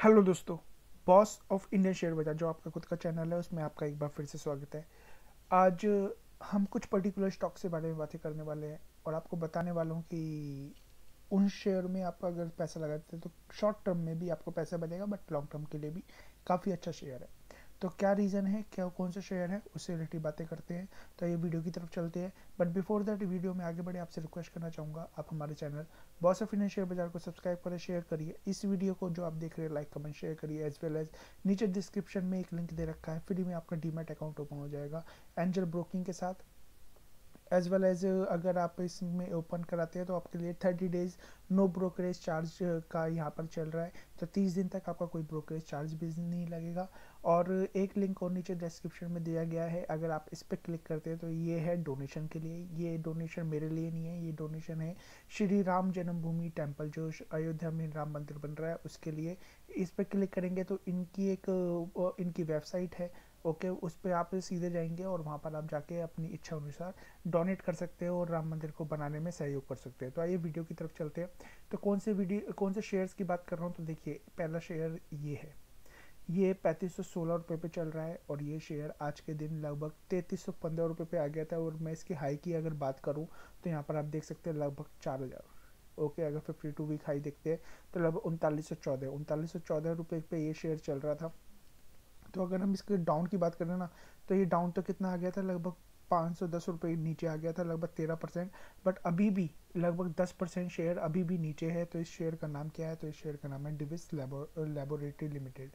Hello दोस्तों, boss of Indian share बाज़ार जो आपका खुद का चैनल है, उसमें आपका एक बार फिर से स्वागत है। आज हम कुछ पर्टिकुलर स्टॉक के बारे में बातें करने वाले हैं और आपको बताने वाला हूँ कि उन शेयर में आपका अगर पैसा लगाते हैं तो शॉर्ट टर्म में भी आपको पैसा बनेगा बट लॉन्ग टर्म के लिए भी काफ़ी अच्छा शेयर है। तो क्या रीज़न है? क्या, कौन सा शेयर है? उससे रिलेटेड बातें करते हैं। तो ये वीडियो की तरफ़ चलते हैं। बट बिफोर दैट वीडियो में आगे बढ़े आपसे रिक्वेस्ट करना चाहूँगा, आप हमारे channel boss of Indian share बाज़ार को सब्सक्राइब करें शेयर करिए। इस वीडियो को जो आप देख रहे हैं लाइक कमेंट शेयर करिए एज वेल एज नीचे डिस्क्रिप्शन में एक लिंक दे रखा है। फ्री में आपका डीमेट अकाउंट ओपन हो जाएगा। एंजल ब्रोकिंग के साथ एज वेल एज अगर आप इसमें ओपन कराते हैं तो आपके लिए thirty days no brokerage charge का यहाँ पर चल रहा है। तो तीस दिन तक आपका कोई ब्रोकरेज चार्ज भी नहीं लगेगा। और एक लिंक और नीचे डिस्क्रिप्शन में दिया गया है। अगर आप इस पर क्लिक करते हैं तो ये है डोनेशन के लिए। ये डोनेशन मेरे लिए नहीं है, ये डोनेशन है श्री राम जन्मभूमि टेंपल जो अयोध्या में राम मंदिर बन रहा है, उसके लिए। इस पर क्लिक करेंगे तो इनकी एक इनकी वेबसाइट है। ओके, उस पर आप सीधे जाएँगे और वहाँ पर आप जाके अपनी इच्छा अनुसार डोनेट कर सकते हो और राम मंदिर को बनाने में सहयोग कर सकते हैं। तो आइए वीडियो की तरफ़ चलते हैं। तो कौन से वीडियो, कौन से शेयर्स की बात कर रहा हूँ? तो देखिए, पहला शेयर ये है। ये पैंतीस सौ सोलह रुपये पे चल रहा है और ये शेयर आज के दिन लगभग तैंतीस सौ पंद्रह रुपये पे आ गया था और मैं इसकी हाई की अगर बात करूँ तो यहाँ पर आप देख सकते हैं लगभग चार हज़ार। ओके, अगर फिफ्टी टू वीक हाई देखते हैं तो लगभग उनतालीस सौ चौदह, उनतालीस सौ चौदह रुपये पे ये शेयर चल रहा था। तो अगर हम इसके डाउन की बात करें ना तो ये डाउन तो कितना आ गया था? लगभग पाँच सौ दस रुपये नीचे आ गया था, लगभग तेरह परसेंट। बट अभी भी, लगभग दस परसेंट शेयर अभी भी नीचे है तो इस शेयर का नाम क्या है? तो इस शेयर का नाम है डिविस लेबोरेटरी लिमिटेड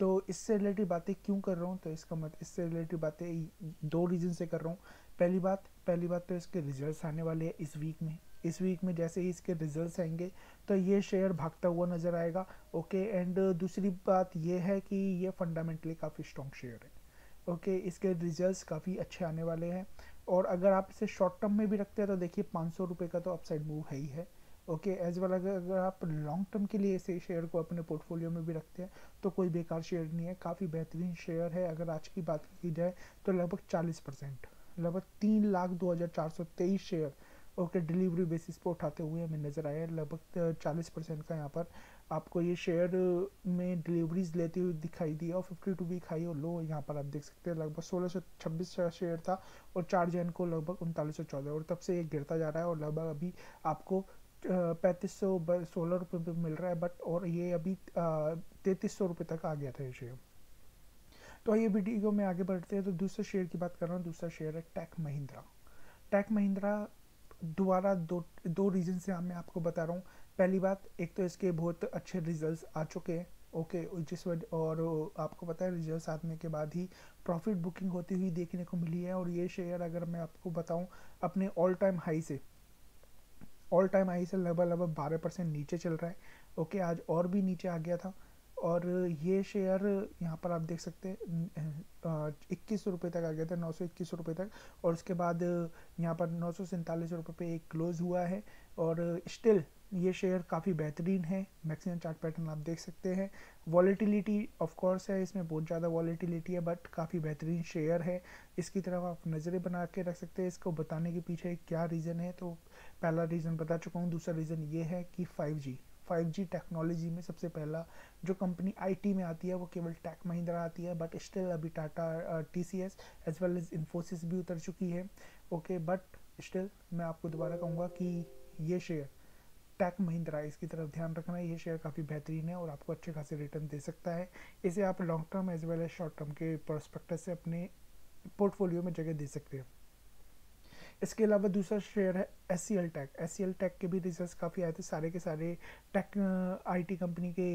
तो इससे रिलेटेड बातें क्यों कर रहा हूँ? तो इसका मत, इससे रिलेटेड बातें दो रीज़न से कर रहा हूँ। पहली बात पहली बात तो इसके रिजल्ट्स आने वाले हैं इस वीक में। इस वीक में जैसे ही इसके रिजल्ट्स आएँगे तो ये शेयर भागता हुआ नज़र आएगा। ओके एंड दूसरी बात ये है कि ये फंडामेंटली काफ़ी स्ट्रॉन्ग शेयर है। ओके इसके रिजल्ट्स काफ़ी अच्छे आने वाले हैं। और अगर आप इसे शॉर्ट टर्म में भी रखते हैं तो देखिए पाँच सौ का तो अपसाइड मूव है ही है। ओके एज वेल अगर अगर आप लॉन्ग टर्म के लिए इसे शेयर को अपने पोर्टफोलियो में भी रखते हैं तो कोई बेकार शेयर नहीं है। काफ़ी बेहतरीन शेयर है। अगर आज की बात की जाए तो लगभग चालीस परसेंट, लगभग तीन लाख दो हज़ार चार सौ तेईस शेयर ओके डिलीवरी बेसिस पे उठाते हुए हमें नज़र आया लगभग चालीस परसेंट का यहाँ पर आपको ये शेयर में डिलीवरीज लेते हुए दिखाई दी और फिफ्टी टू वीक हाई और लो यहाँ पर आप देख सकते हैं। लगभग सोलह सौ छब्बीस शेयर था और चार जैन को लगभग उनतालीस सौ चौदह और तब से ये गिरता जा रहा है और लगभग अभी आपको पैंतीस सौ सोलह रुपये पे मिल रहा है बट और ये अभी तैंतीस सौ रुपये तक आ गया था ये शेयर तो ये वीडियो में आगे बढ़ते हैं। तो दूसरे शेयर की बात कर रहा हूँ। दूसरा शेयर है टैक महिंद्रा टैक महिंद्रा दोबारा दो दो रीज़न से मैं आपको बता रहा हूँ। पहली बात, एक तो इसके बहुत अच्छे रिजल्ट्स आ चुके हैं ओके जिस वजह और आपको पता है रिजल्ट्स आने के बाद ही प्रॉफिट बुकिंग होती हुई देखने को मिली है, और ये शेयर अगर मैं आपको बताऊँ, अपने ऑल टाइम हाई से ऑल टाइम हाई से लगभग लगभग बारह परसेंट नीचे चल रहा है ओके आज और भी नीचे आ गया था। और ये शेयर यहाँ पर आप देख सकते हैं इक्कीस रुपये तक आ गया था, नौ सौ इक्कीस रुपये तक। और उसके बाद यहाँ पर नौ सौ सैंतालीस रुपये पे एक क्लोज हुआ है। और स्टिल ये शेयर काफ़ी बेहतरीन है। मैक्सिमम चार्ट पैटर्न आप देख सकते हैं। वॉलीटिलिटी ऑफ़ कोर्स है, इसमें बहुत ज़्यादा वॉलीटिलिटी है बट काफ़ी बेहतरीन शेयर है। इसकी तरफ़ आप नज़रें बना के रख सकते हैं। इसको बताने के पीछे क्या रीज़न है तो पहला रीज़न बता चुका हूँ। दूसरा रीज़न ये है कि फाइव जी 5G टेक्नोलॉजी में सबसे पहला जो कंपनी आईटी में आती है, वो केवल टैक महिंद्रा आती है बट स्टिल अभी Tata T C S as well as Infosys भी उतर चुकी है। ओके बट स्टिल मैं आपको दोबारा कहूँगा कि ये शेयर टैक महिंद्रा इसकी तरफ़ ध्यान रखना, ये शेयर काफ़ी बेहतरीन है और आपको अच्छे खासे रिटर्न दे सकता है। इसे आप long term as well as short term के परस्पेक्टिव से अपने पोर्टफोलियो में जगह दे सकते हैं। इसके अलावा दूसरा शेयर है S C L tech S C L tech के भी रिज़ल्ट काफ़ी आए थे, सारे के सारे टेक आईटी कंपनी के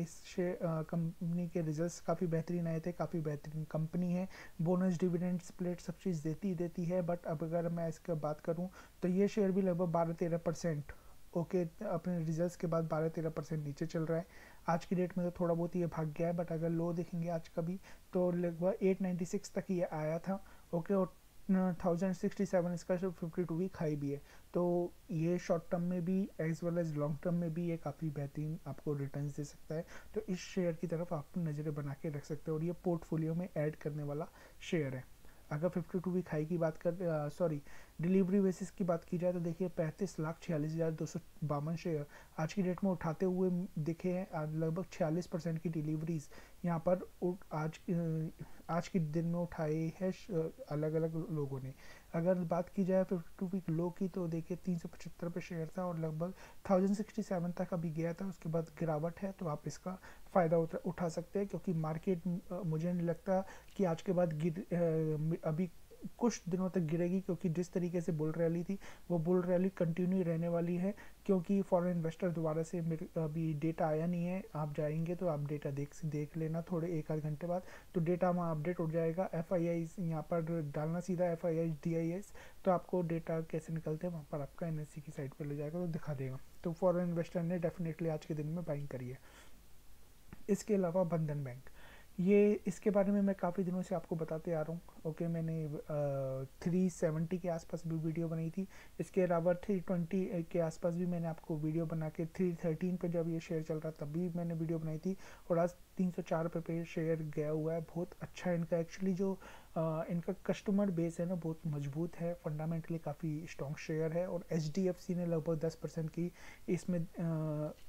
कंपनी के रिजल्ट्स काफ़ी बेहतरीन आए थे, काफ़ी बेहतरीन कंपनी है। बोनस डिविडेंड स्प्लिट सब चीज़ देती ही देती है बट अब अगर मैं इसकी बात करूँ तो ये शेयर भी लगभग बारह तेरह परसेंट ओके अपने रिजल्ट्स के बाद बारह तेरह परसेंट नीचे चल रहा है। आज की डेट में तो थोड़ा बहुत ये भाग गया है बट अगर लो देखेंगे आज का भी तो लगभग एट नाइन्टी सिक्स तक ये आया था ओके और थाउज़ेंड सिक्सटी सेवन इसका फिफ्टी टू वीक हाई भी है। तो ये शॉर्ट टर्म में भी as well as long term में भी ये काफ़ी बेहतरीन आपको रिटर्न दे सकता है। तो इस शेयर की तरफ़ आप नज़रें बना के रख सकते हो और ये पोर्टफोलियो में ऐड करने वाला शेयर है। अगर फिफ्टी टू वीक हाई की बात कर सॉरी डिलीवरी बेसिस की बात की जाए तो देखिए पैंतीस लाख छियालीस हज़ार दो सौ बावन शेयर आज की डेट में उठाते हुए देखे हैं लगभग छियालीस परसेंट की डिलीवरीज यहाँ पर आज आज के दिन में उठाए हैं अलग अलग लोगों ने। अगर बात की जाए फिफ्टी टू वीक लो की तो देखिए तीन सौ पचहत्तर पे शेयर था और लगभग थाउज़ेंड सिक्सटी सेवन तक अभी गया था। उसके बाद गिरावट है तो आप इसका फ़ायदा उठा सकते हैं, क्योंकि मार्केट मुझे नहीं लगता कि आज के बाद गिर अभी कुछ दिनों तक गिरेगी क्योंकि जिस तरीके से बुल रैली थी, वो बुल रैली कंटिन्यू रहने वाली है, क्योंकि फॉरेन इन्वेस्टर दोबारा से अभी डेटा आया नहीं है, आप जाएँगे तो आप डेटा देख देख लेना थोड़े एक आध घंटे बाद तो डेटा वहाँ अपडेट हो जाएगा एफ़ आई आई यहाँ पर डालना सीधा F I I D I S तो आपको डेटा कैसे निकलते हैं वहाँ पर आपका एन एस सी की साइट पर ले जाएगा तो दिखा देगा। तो फॉरन इन्वेस्टर ने डेफिनेटली आज के दिन में बाइंग करी है। इसके अलावा बंधन बैंक। ये इसके बारे में मैं काफ़ी दिनों से आपको बताते आ रहा हूँ। ओके मैंने थ्री सेवेंटी के आसपास भी वीडियो बनाई थी। इसके अलावा थ्री ट्वेंटी के आसपास भी मैंने आपको वीडियो बना के थ्री थर्टीन पर जब ये शेयर चल रहा तब भी मैंने वीडियो बनाई थी। और आज तीन सौ चार रुपये पे शेयर गया हुआ है। बहुत अच्छा इनका। एक्चुअली जो आ, इनका कस्टमर बेस है ना बहुत मज़बूत है। फंडामेंटली काफ़ी स्ट्रॉन्ग शेयर है। और HDFC ने लगभग दस परसेंट की इसमें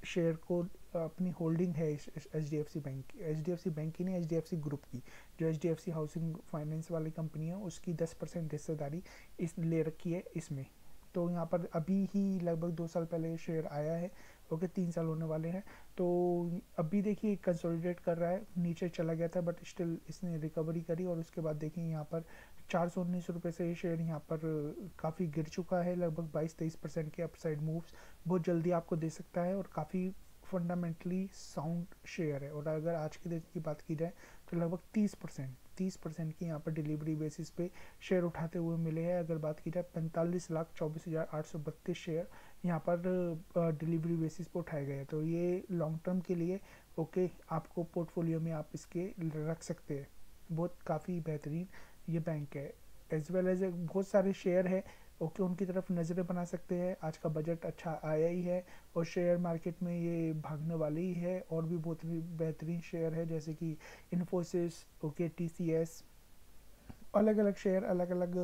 शेयर को अपनी होल्डिंग है H D F C bank की। H D F C bank की नहीं H D F C group की। जो H D F C housing finance वाली कंपनी है, उसकी दस परसेंट हिस्सेदारी इस, ले रखी है इसमें। तो यहाँ पर अभी ही लगभग दो साल पहले शेयर आया है, ओके, तीन साल होने वाले हैं। तो अभी देखिए, कंसोलिडेट कर रहा है, नीचे चला गया था, बट स्टिल इसने रिकवरी करी और उसके बाद देखिए, यहाँ पर चार सौ उन्नीस रुपये से ये शेयर यहाँ पर काफ़ी गिर चुका है, लगभग बाईस तेईस परसेंट के अपसाइड मूव्स। बहुत जल्दी आपको दे सकता है और काफ़ी फंडामेंटली साउंड शेयर है। और अगर आज के दिन की बात की जाए तो लगभग तीस परसेंट तीस परसेंट की यहाँ पर डिलीवरी बेसिस पे शेयर उठाते हुए मिले हैं। अगर बात की जाए, पैंतालीस लाख चौबीस हज़ार आठ सौ बत्तीस शेयर यहाँ पर डिलीवरी बेसिस पे उठाए गए हैं। तो ये लॉन्ग टर्म के लिए ओके आपको पोर्टफोलियो में आप इसके रख सकते हैं। बहुत काफ़ी बेहतरीन ये बैंक है। एज वेल एज बहुत सारे शेयर है ओके, उनकी तरफ़ नज़रें बना सकते हैं। आज का बजट अच्छा आया ही है और शेयर मार्केट में ये भागने वाली ही है और भी बहुत ही बेहतरीन शेयर है, जैसे कि इन्फोसिस ओके टीसीएस अलग अलग शेयर अलग अलग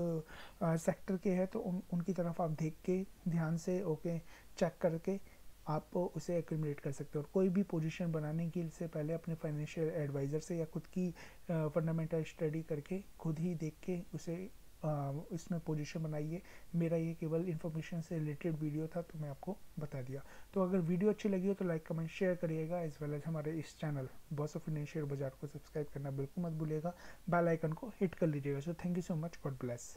सेक्टर के हैं तो उन, उनकी तरफ़ आप देख के, ध्यान से, ओके चेक करके आप उसे एक्यूमुलेट कर सकते हो। और कोई भी पोजीशन बनाने के से पहले अपने फाइनेंशियल एडवाइज़र से या खुद की फंडामेंटल स्टडी करके, खुद ही देख के उसे इसमें पोजीशन बनाइए। मेरा ये केवल इन्फॉर्मेशन से रिलेटेड वीडियो था तो मैं आपको बता दिया। तो अगर वीडियो अच्छी लगी हो तो लाइक कमेंट शेयर करिएगा एज वेल एज हमारे इस channel boss of Indian share बाज़ार को सब्सक्राइब करना बिल्कुल मत भूलिएगा। बेल आइकन को हिट कर लीजिएगा। So thank you so much God bless